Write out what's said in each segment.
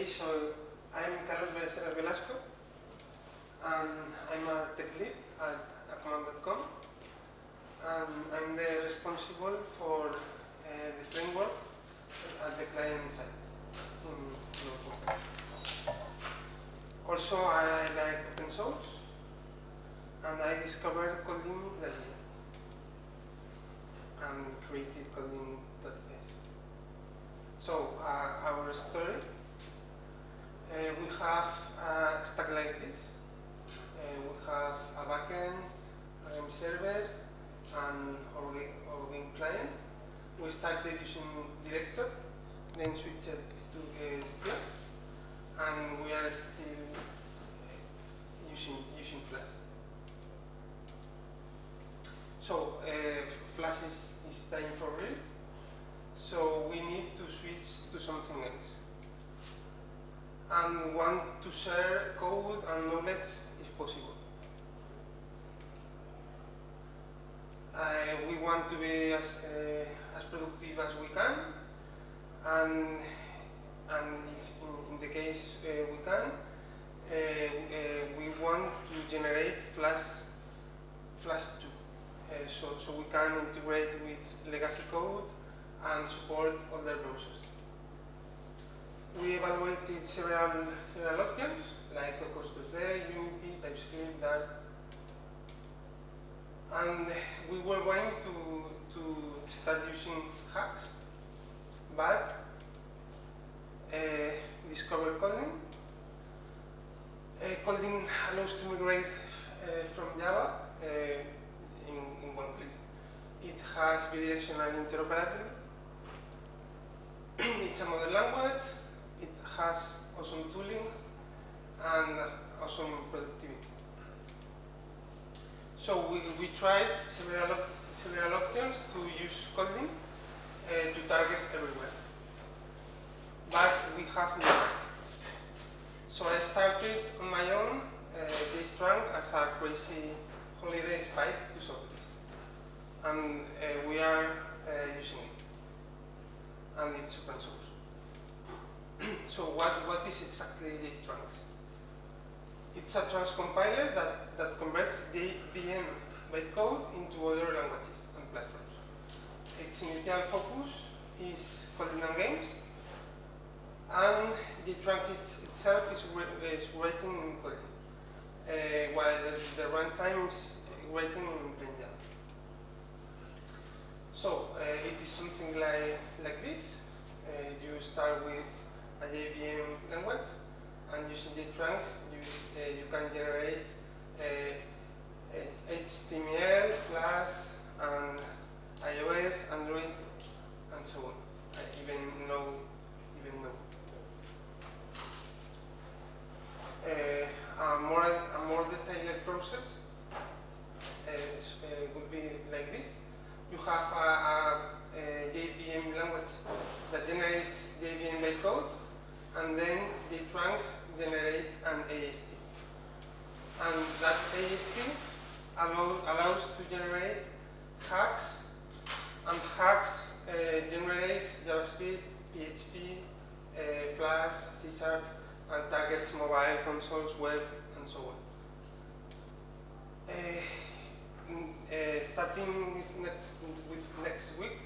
Okay, so I'm Carlos Ballesteros Velasco, and I'm a tech lead at Acommand.com, and I'm the responsible for uh, the framework at the client side. Also, I like open source, and I discovered Kotlin last and created Kotlin.s. So, uh, our story we have a stack like this. Uh, we have a backend, a server, and our our game client. We started using Director, then switched to uh, Flash, and we are still uh, using using Flash. So uh, Flash is, is dying for real. So we need to switch to something else and want to share code and knowledge if possible. Uh, we want to be as, uh, as productive as we can, and, and in, in the case uh, we can, uh, uh, we want to generate Flash, Flash 2, uh, so, so we can integrate with legacy code and support other browsers. We evaluated several, several options like Cocos2D, Unity, TypeScript, Dart, and we were going to, to start using Haxe, but uh, discovered Kotlin. Uh, Kotlin allows to migrate uh, from Java uh, in, in one click. It has bidirectional interoperability. it's a modern language. It has awesome tooling and awesome productivity. So we, we tried several, several options to use Kotlin uh, to target everywhere. But we have no. So I started on my own uh, this trunk as a crazy holiday spike to solve this. And uh, we are uh, using it. And it's open source. so what, what is exactly JTransc? It's a trunks compiler that, that converts the JVM bytecode into other languages and platforms. Its initial focus is Kotlin and games, and JTransc is- itself is, is written in Kotlin, uh, while the, the runtime is written in Java. So uh, it is something like, like this. Uh, you start with a JVM language, and using JTransc, you, uh, you can generate uh, uh, HTML, Flash, and iOS, Android, and so on. I even know, even know. Uh, a more a more detailed process uh, uh, would be like this. You have a, a, a JVM language that generates JVM bytecode, and then the trunks generate an AST. And that AST allow, allows to generate Haxe, and Haxe uh, generate JavaScript, PHP, uh, Flash, C Sharp, and targets mobile consoles, web, and so on. Uh, uh, starting with next, with next week,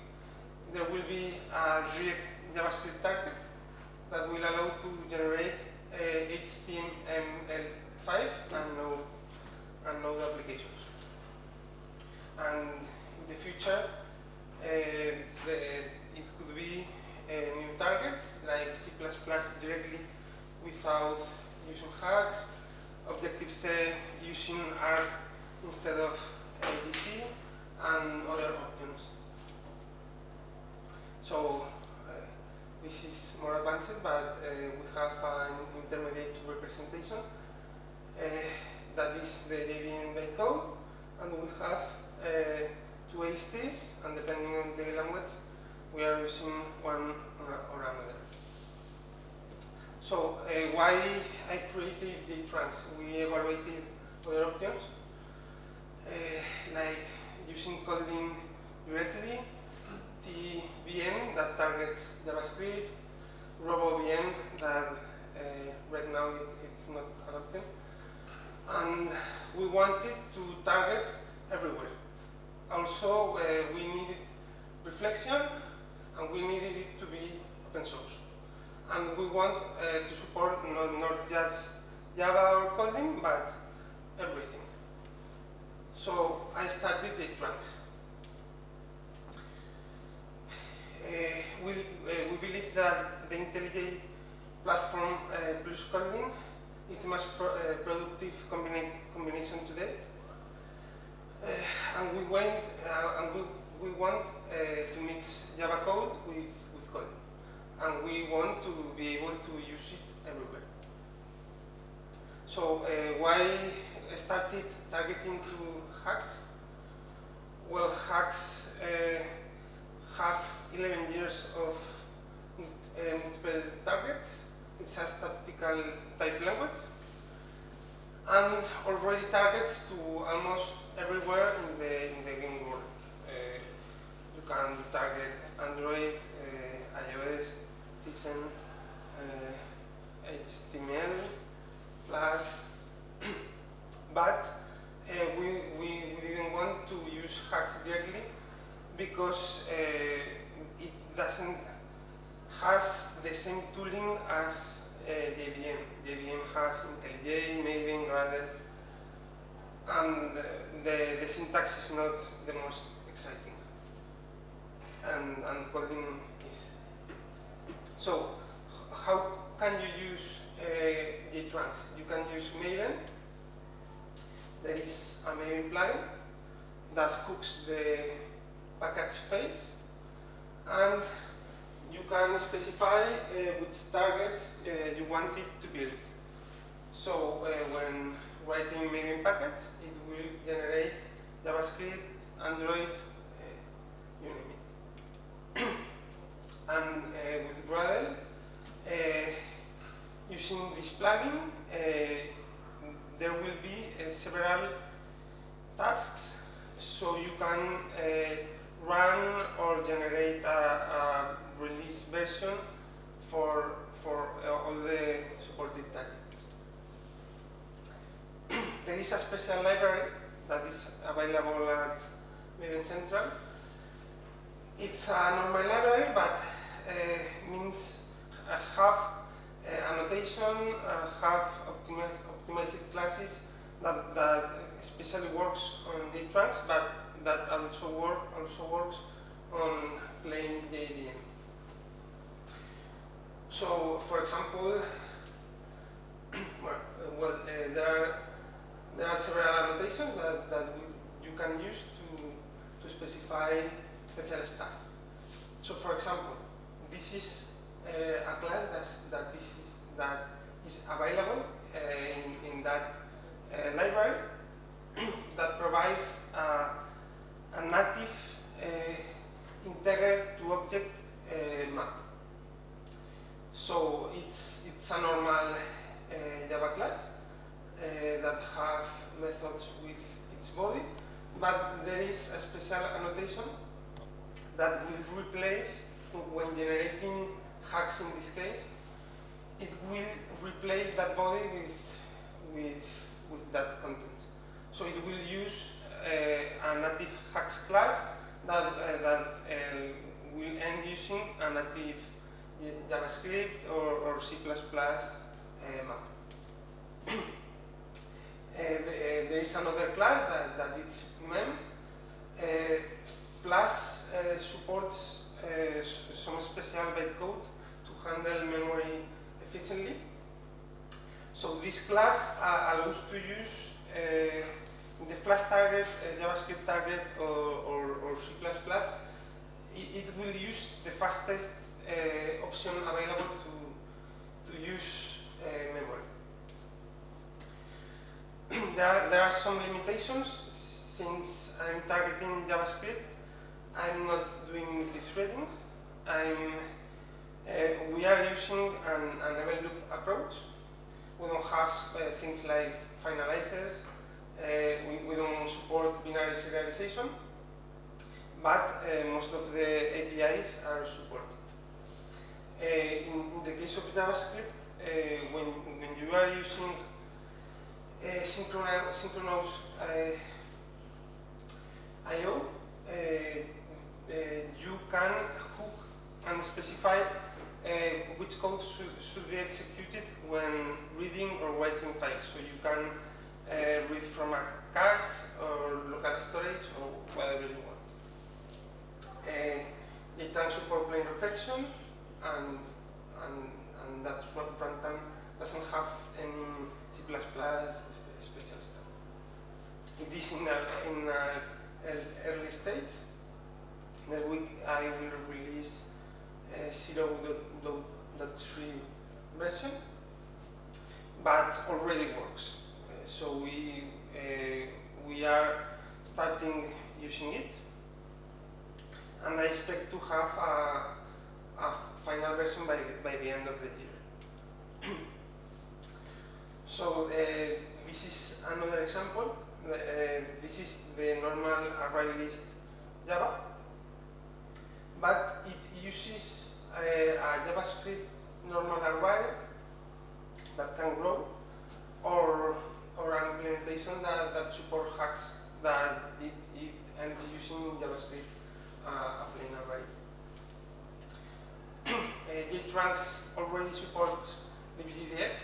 there will be a React JavaScript target that will allow to generate uh, HTML5 and Node, and Node applications. And in the future, uh, the, it could be uh, new targets like C++ directly without using Haxe, Objective-C using Arc instead of ADC, and other options. So this is more advanced, but uh, we have an intermediate representation uh, that is the JVM bytecode, and we have uh, two ASTs, and depending on the language, we are using one or another. So uh, why I created the trans? We evaluated other options, uh, like using Kotlin directly, the VM that targets JavaScript, RoboVM that uh, right now it, it's not adopted, and we wanted to target everywhere. Also, uh, we needed reflection, and we needed it to be open source. And we want uh, to support not, not just Java or Kotlin, but everything. So I started the tracks. We, uh, we believe that the IntelliJ platform uh, plus Kotlin is the most pro uh, productive combina combination to date. Uh, and we went uh, and we, we want to mix Java code with, with Kotlin. And we want to be able to use it everywhere. So why I started targeting to Haxe? Well, Haxe have 11 years of uh, multiple targets. It's a statistical type language. And already targets to almost everywhere in the, in the game world. Uh, you can target Android, uh, iOS, Tizen, HTML, Flash, but uh, we, we, we didn't want to use Haxe directly because uh, it doesn't has the same tooling as JVM. JVM has IntelliJ, Maven, Gradle, and the, the syntax is not the most exciting. And, and Kotlin is. So, how can you use uh, JTransc? You can use Maven. There is a Maven plugin that hooks the package phase and you can specify uh, which targets uh, you want it to build. So uh, when writing Maven package, it will generate JavaScript, Android, uh, you name it. and uh, with Gradle, uh, using this plugin, there will be several tasks so you can run or generate a, a release version for, for uh, all the supported targets. there is a special library that is available at Maven Central. It's a normal library, but uh, means uh, have uh, annotation, uh, have optimized, optimized classes that, that especially works on JTransc, but that also work also works on plain JVM. So, for example, well, uh, there are there are several annotations that, that we, you can use to to specify special stuff. So, for example, this is uh, a class that that this is that is available uh, in in that uh, library that provides a native uh, integer to object uh, map. So it's it's a normal uh, Java class that have methods with its body, but there is a special annotation that will replace when generating Haxe in this case, it will replace that body with with with that content. So it will use a native Haxe class that, uh, that uh, will end using a native JavaScript or, or C++ map. there is another class that, that is mem. Flash supports some special bytecode to handle memory efficiently. So this class uh, allows to use uh, the Flash target, uh, JavaScript target, or, or, or C++, it, will use the fastest uh, option available to, to use uh, memory. there, are, there are some limitations. Since I'm targeting JavaScript, I'm not doing the threading. I'm, uh, we are using an, an event loop approach. We don't have uh, things like finalizers, we, we, don't support binary serialization, but uh, most of the APIs are supported. Uh, in, in, the case of JavaScript, when, when you are using synchronous, synchronous I/O, you can hook and specify uh, which code should, should be executed when reading or writing files. So you can uh, read from a cache or local storage or whatever you want. Uh, it can support plain reflection and, and, and that runtime doesn't have any C++ special stuff. It is in a, in a early stage. Next week I will release uh, 0.3 version, but already works. So we uh, we are starting using it, and I expect to have a, a final version by by the end of the year. so uh, this is another example. Uh, this is the normal array list Java, but it uses a JavaScript normal array that can grow, or or an implementation that, that support Haxe that it, it ends using JavaScript uh, a plain array. uh, JTransc already supports libgdx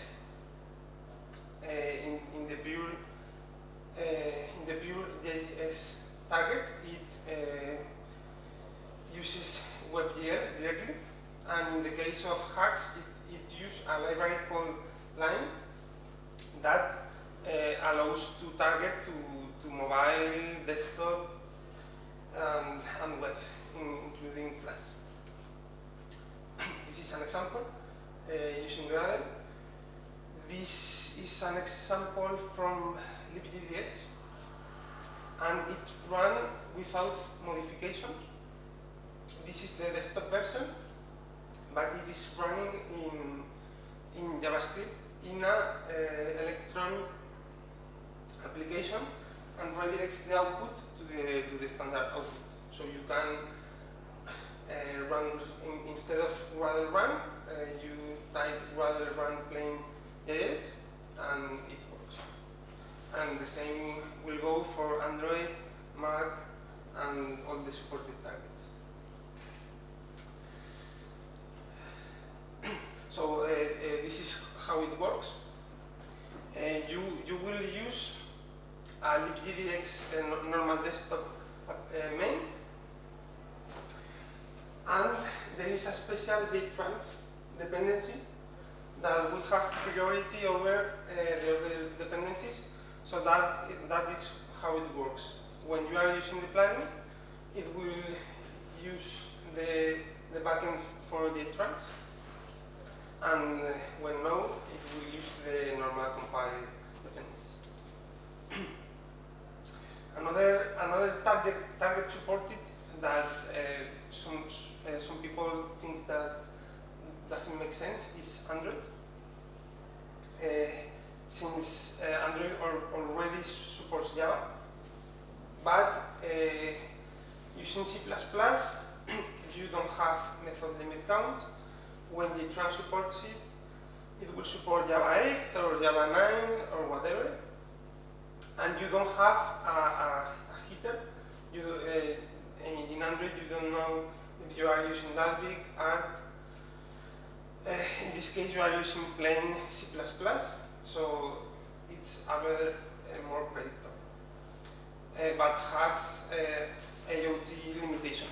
uh, in, in the pure uh, in the pure JS target. It uh, uses WebGL directly, and in the case of Haxe, it, it uses a library called Lime that uh, allows to target to, to mobile, desktop, and, and web, in, including Flash. this is an example uh, using Gradle. This is an example from libgdx, and it ran without modifications. This is the desktop version, but it is running in, in JavaScript in a uh, electron application and redirects the output to the, to the standard output. So you can uh, run, in, instead of Gradle run, uh, you type Gradle run plain JS and it works. And the same will go for Android, Mac, and all the supported targets. so uh, uh, this is how it works. Uh, you, you will use a libgdx uh, normal desktop uh, main and there is a special JTransc dependency that will have priority over uh, the other dependencies so that, that is how it works. When you are using the plugin, it will use the, the backend for JTransc and uh, when no, it will use the normal compile dependencies. another another target target supported that uh, some uh, some people think that doesn't make sense is Android. Uh, since uh, Android already supports Java, but using C++, you don't have method limit count, when JTransc supports it, it will support Java 8 or Java 9 or whatever. And you don't have a, a, a header. You, in Android, you don't know if you are using Dalvik, ART. Uh, in this case, you are using plain C++, so it's a better, uh, more predictable, uh, but has uh, AOT limitations.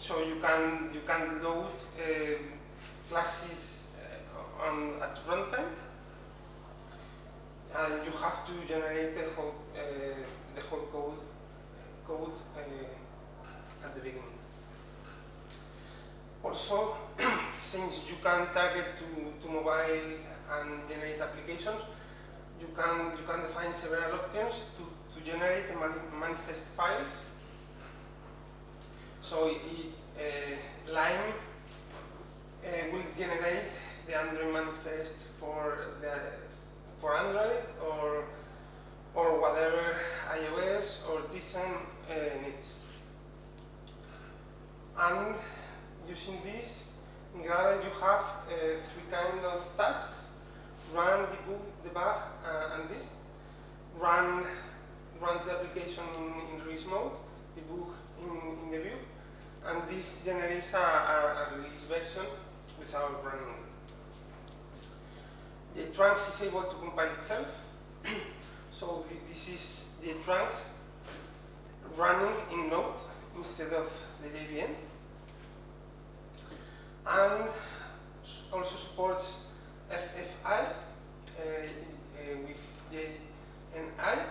so you can you can load classes on at runtime, and you have to generate the whole uh, the whole code code uh, at the beginning. Also, since you can target to, to mobile and generate applications, you can you can define several options to, to generate the manifest files so it, uh, Lime uh, will generate the Android manifest for the for Android or or whatever iOS or Tizen uh, needs. And using this, in Gradle you have uh, three kind of tasks: run, debug, debug, uh, and list. Run runs the application in, in release mode, debug in, in the view, and this generates a, a, a release version without running. The trunks is able to compile itself, so this is the trunks running in Node instead of the JVM. And also supports FFI uh, uh, with JNI.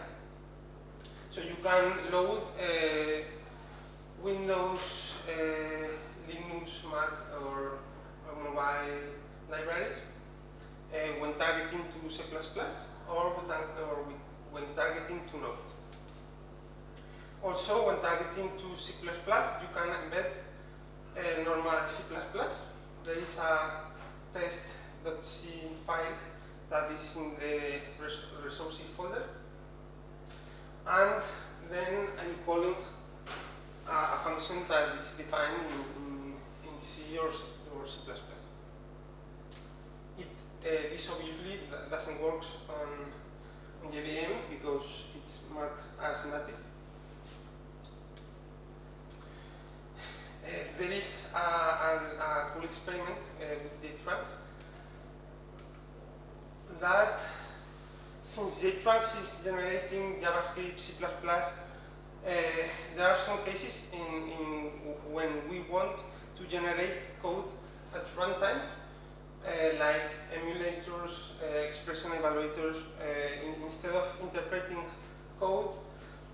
So you can load uh, Windows, uh, Linux, Mac, or, or mobile libraries Uh, when targeting to C++ or, or when targeting to Node. Also, when targeting to C++, you can embed a normal C++. There is a test.c file that is in the res resources folder. And then I'm calling a function that is defined in, in, in C or C++. Uh, this obviously doesn't work on, on JVM because it's marked as native. Uh, there is a, a, a cool experiment uh, with JTransc that since JTransc is generating JavaScript, C++, uh, there are some cases in, in when we want to generate code at runtime, like emulators, uh, expression evaluators, uh, in, instead of interpreting code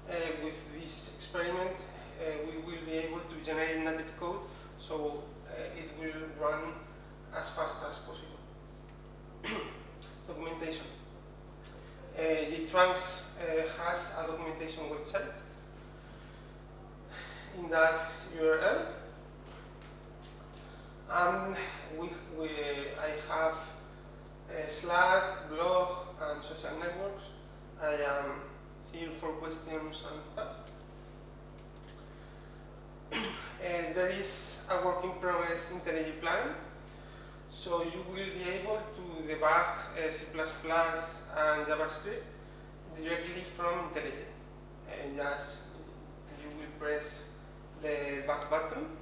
uh, with this experiment, uh, we will be able to generate native code, so it will run as fast as possible. documentation. the Trunks has a documentation website in that URL. And we, we, I have a Slack, blog, and social networks. I am here for questions and stuff. and uh, there is a work in progress IntelliJ plan. So you will be able to debug uh, C++ and JavaScript directly from IntelliJ. And uh, just you will press the back button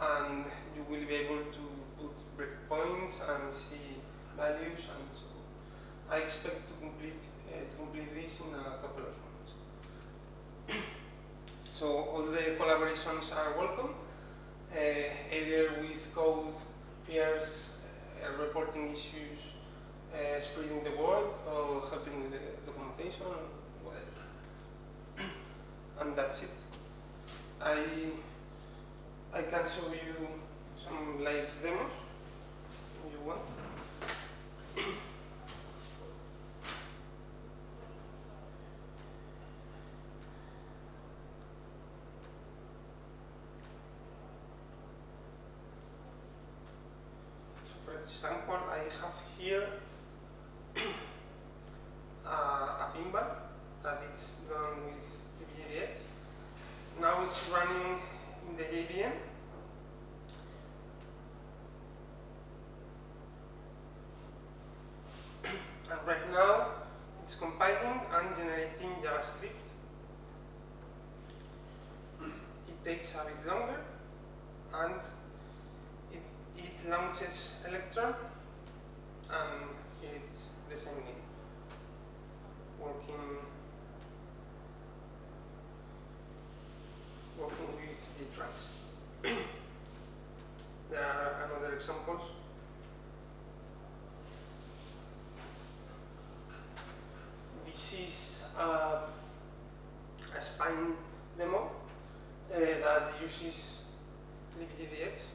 and you will be able to put breakpoints and see values and so I expect to complete uh, to complete this in a couple of months. so all the collaborations are welcome, uh, either with code, peers, uh, reporting issues, uh, spreading the word, or helping with the documentation, whatever. and that's it. I I can show you some live demos if you want. so for example, I have here uh, a pinball that it's done with libgdx now it's running in the JVM. and right now it's compiling and generating JavaScript. It takes a bit longer and it, it launches Electron and here it is, the same thing, working working with the tracks. there are another examples. This is uh, a spine demo uh, that uses libgdx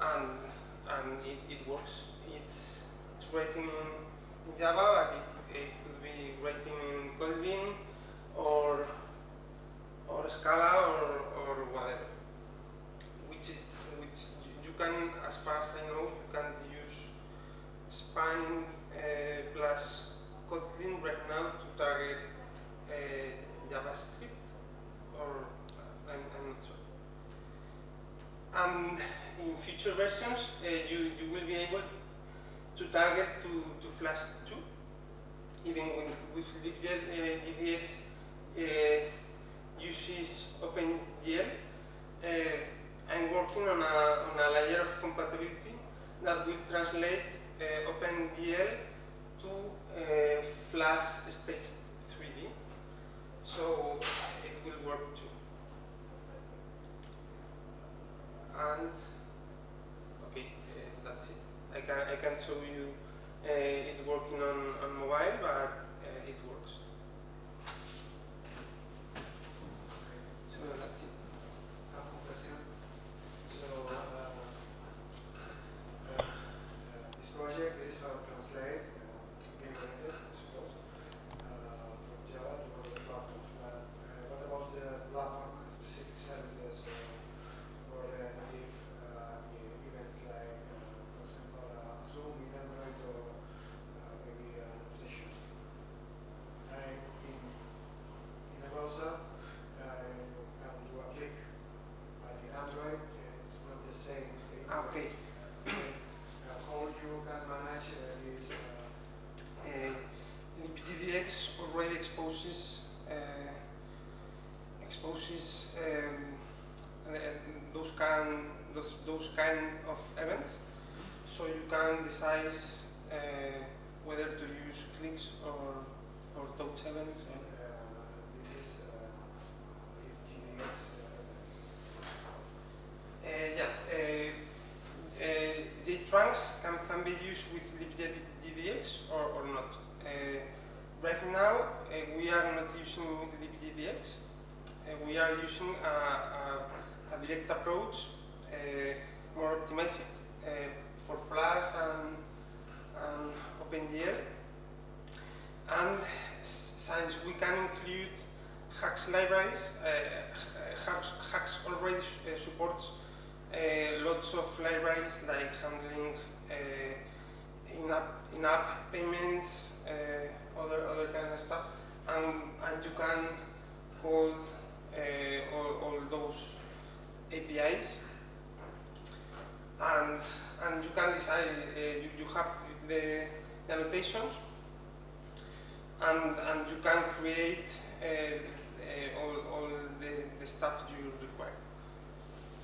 and and it, it works. It's it's writing in, in Java, but it, it could be writing in Kotlin or or Scala or, or whatever. Which is, which you can, as far as I know, you can use Spine uh, plus Kotlin right now to target uh, JavaScript, or I'm, I'm, not sure. and in future versions, uh, you, you will be able to target to, to Flash 2, even when, with libgdx uh, DDX uh, uses OpenGL. Uh, I'm working on a, on a layer of compatibility that will translate uh, OpenGL to uh, Flash stage 3D. So it will work too. And okay, uh, that's it. I can I can show you uh, it working on, on mobile, but uh, it works. So that's it. So uh, this project is for translate uh, game-oriented, I suppose, uh, from Java to other platforms. Uh, uh, what about the platform and specific services uh, or uh, native uh, e- events like, uh, for example, uh, Zoom in Android or uh, maybe uh, Position? And in in a browser, uh, you can do a click, but in Android, uh, it's not the same. thing. Ah, okay. Uh, how you can manage uh, this? Uh, Uh, libgdx already exposes uh, exposes um, uh, those kind those, kind of events. So you can decide uh, whether to use clicks or or touch events. uh, this is uh, Uh, yeah, uh, uh, JTransc can, can be used with libgdx or, or not. Right now, we are not using libgdx. We are using a, a, a direct approach, more optimized uh, for Flash and, and OpenGL. And since we can include Haxe libraries, uh, uh, Haxe, already uh, supports lots of libraries like handling in-app in-app payments, other other kind of stuff, and and you can call all, all those APIs, and and you can decide uh, you, you have the, the annotations. And and you can create uh, uh, all, all the, the, stuff you require.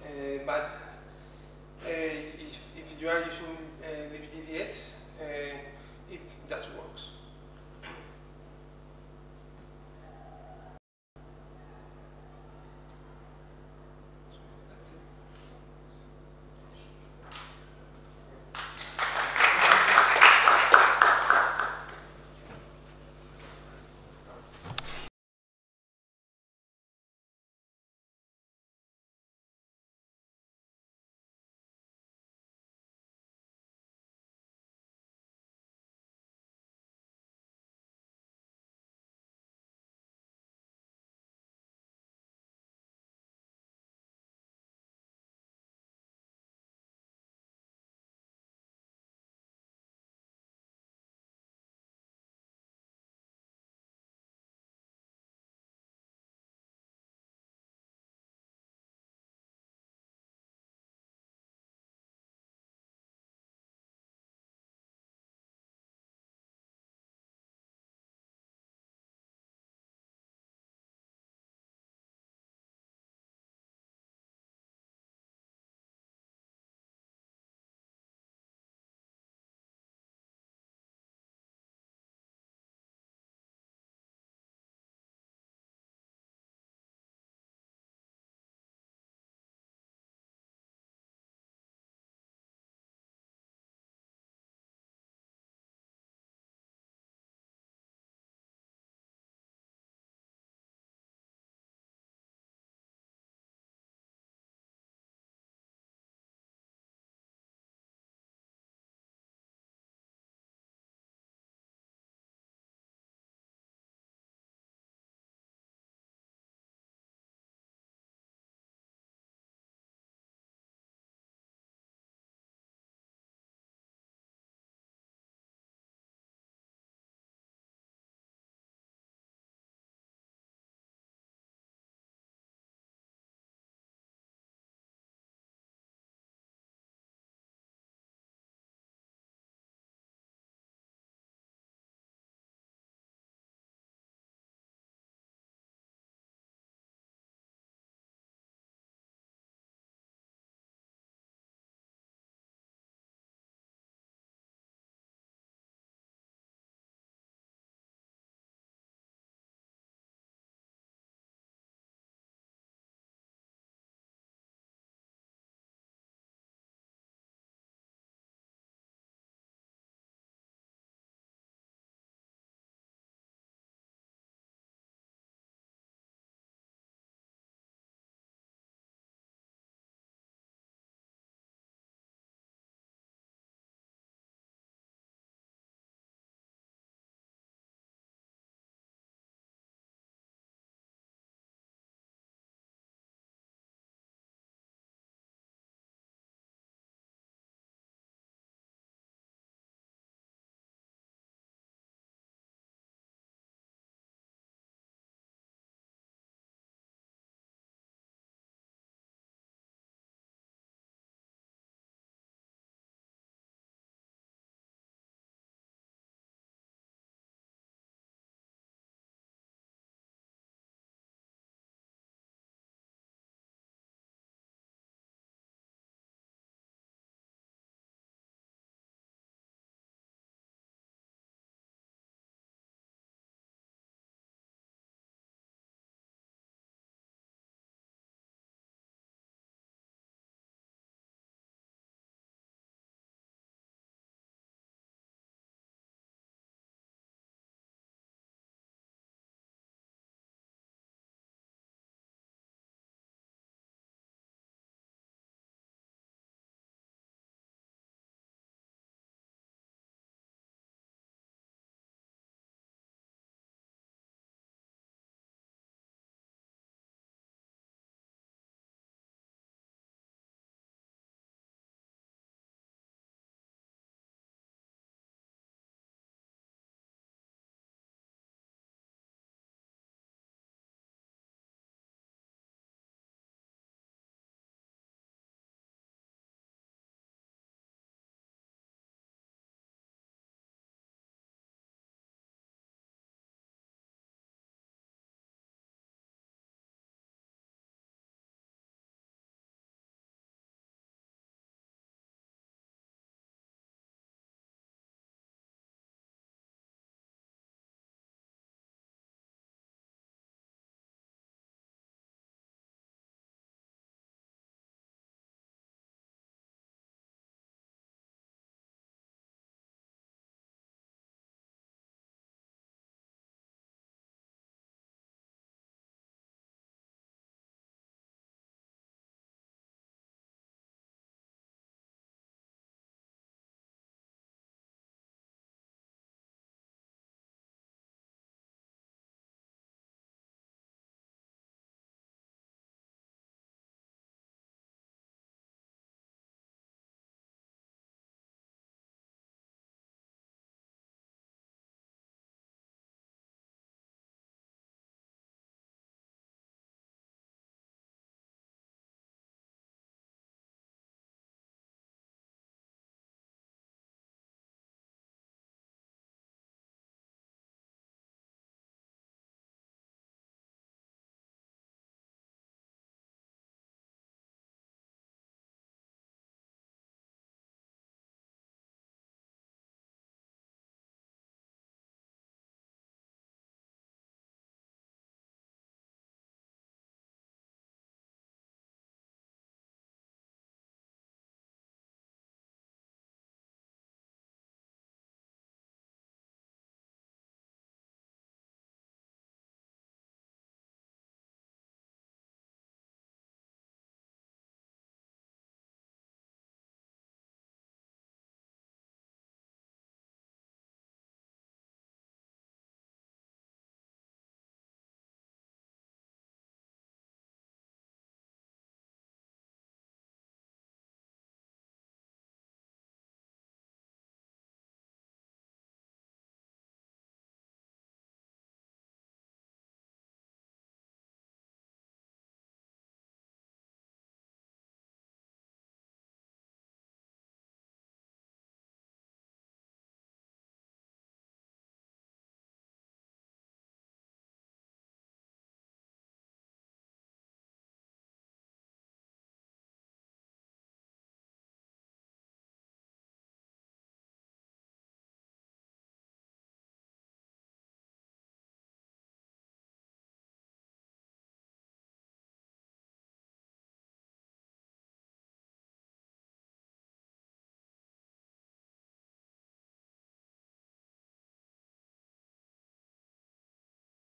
Uh, but uh, if, if you are using uh, libgdx uh, it just works.